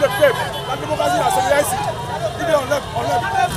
enlève peuple. La démocratie, là, c'est là ici. Il dit enlève, enlève.